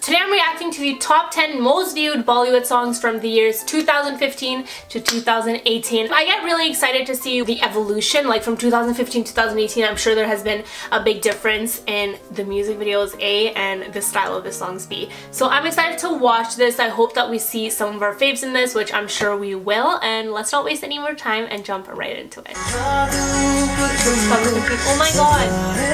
Today I'm reacting to the top 10 most viewed Bollywood songs from the years 2015 to 2018. I get really excited to see the evolution, like from 2015 to 2018 I'm sure there has been a big difference in the music videos A and the style of the songs B. So I'm excited to watch this. I hope that we see some of our faves in this, which I'm sure we will, and let's not waste any more time and jump right into it. Oh my god!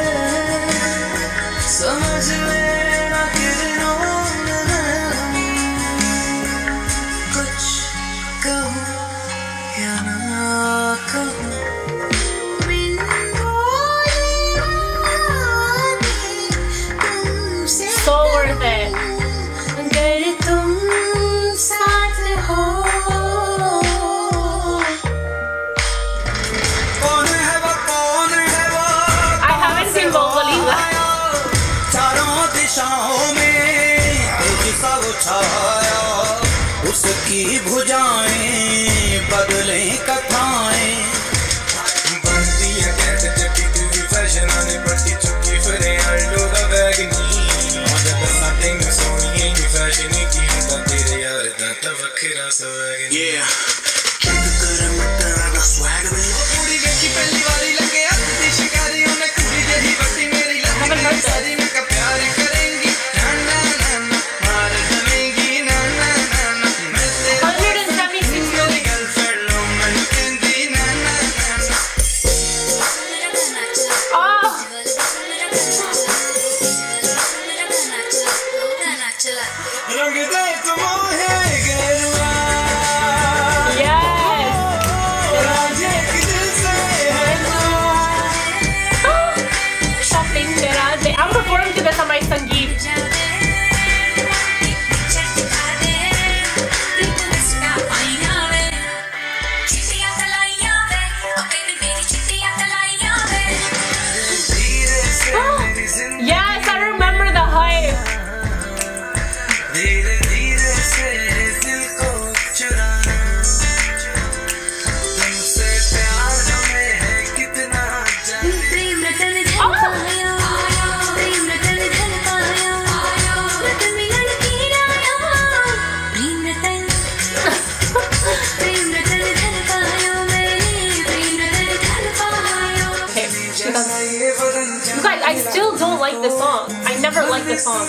Like this song. I never liked this song.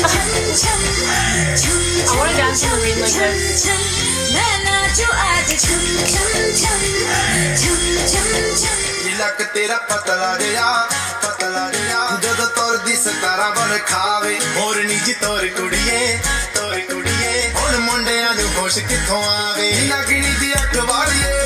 I want to dance in the rain like this. ਲੱਕ ਤੇਰਾ ਪਤਲਾ ਜਿਹਾ ਪਤਲਾ ਜਿਹਾ ਜਦੋਂ ਤੁਰਦੀ ਸਤਾਰਾ ਬਣ ਖਾਵੇ ਹੋਰ ਨਹੀਂ ਜੀ ਤੋਰ ਕੁੜੀਏ ਤੋਰ ਕੁੜੀਏ ਹੁਣ ਮੁੰਡਿਆਂ ਨੂੰ ਹੋਸ਼ ਕਿੱਥੋਂ ਆਵੇ ਲੱਗਣੀ ਦੀ ਅੱਖ ਵਾਲੀਏ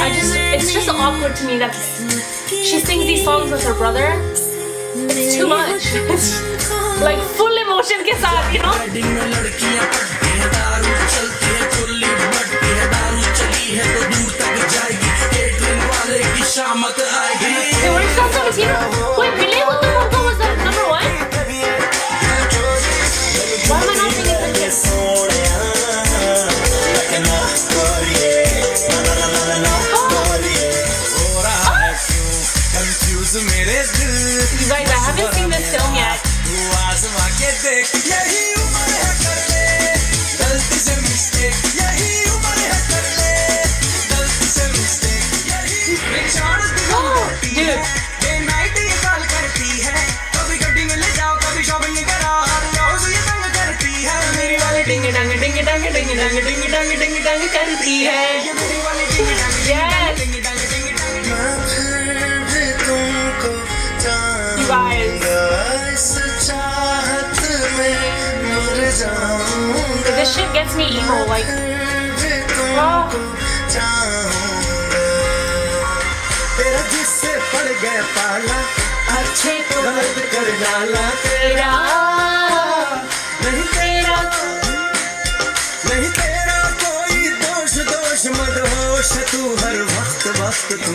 I just, it's just awkward to me that she sings these songs with her brother. It's too much. like full emotion ke saath, you know? Hey, where's that? کے دیکھ یہی عمر ہے کر لے۔ غلطی سے مسٹیک یہی عمر ہے کر لے۔ غلطی سے مسٹیک یہی پریشان دل ڈے نائٹ یہ۔ کال کرتی ہے۔ کبھی گڈی میں لے جاؤ کبھی شاپنگ کرا۔ روز یہ تنگ کرتی ہے۔ میری والی ڈنگ ڈنگ ڈنگ ڈنگ ڈنگ ڈنگ ڈنگ ڈنگ ڈنگ ڈنگ کرتی ہے۔ یہ میری والی ڈنگ gets me evil, like, oh. اچھے کو غلط کر ڈالا نہیں تیرا نہیں تیرا کوئی دوش دوش مدہوش تو وقت وقت تو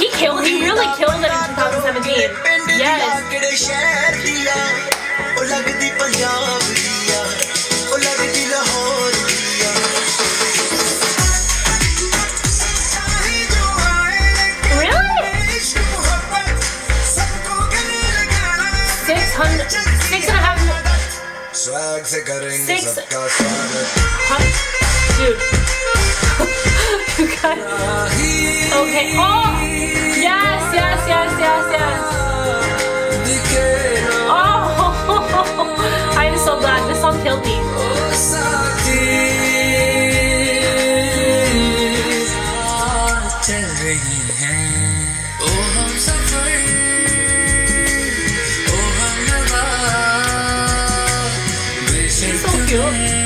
He killed, he really killed it in 2017. Yes. ਕਿਹੜੇ ਸ਼ਹਿਰ ਦੀ ਆ ਉਹ ਲੱਗਦੀ Punjab Six. Dude. Okay. Oh! Yes, yes, yes, yes, yes. Oh! I'm so glad. This song killed me. up.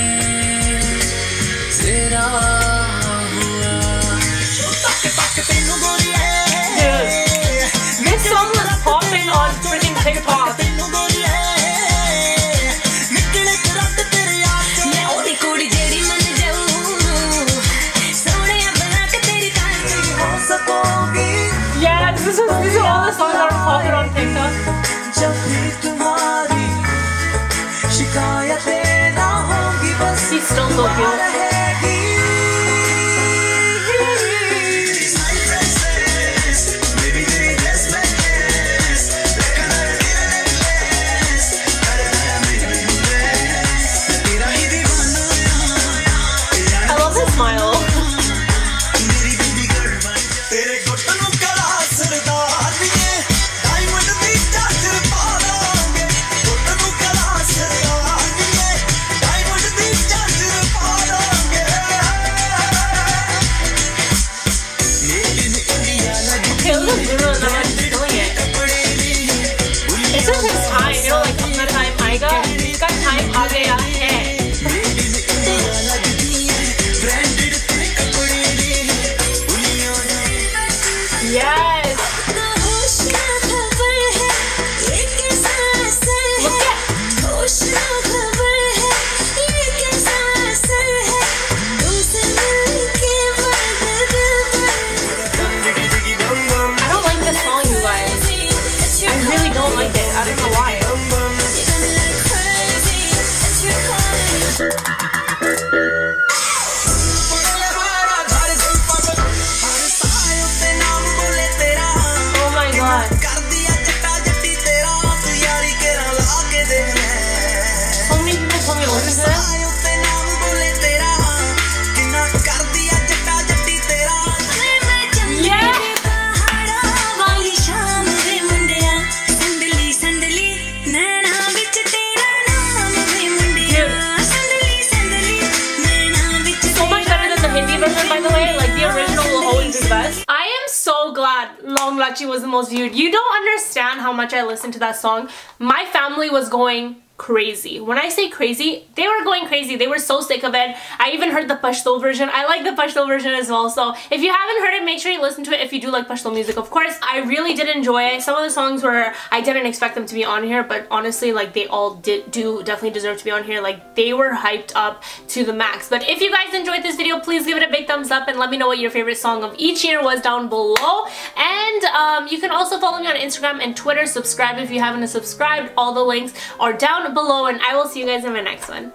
我 time آئے گا مل کر ٹائم آ گیا ہے یا Versace was the most viewed. You don't understand how much I listened to that song. My family was going crazy. When I say crazy, they were going crazy. They were so sick of it. I even heard the Pashto version. I like the Pashto version as well. So if you haven't heard it, make sure you listen to it if you do like Pashto music, of course. I really did enjoy it. Some of the songs were, I didn't expect them to be on here, but honestly, like they all did do definitely deserve to be on here. Like they were hyped up to the max. But if you guys enjoyed this video, please give it a big thumbs up and let me know what your favorite song of each year was down below. And um, you can also follow me on Instagram and Twitter. Subscribe if you haven't subscribed. All the links are down below and I will see you guys in my next one.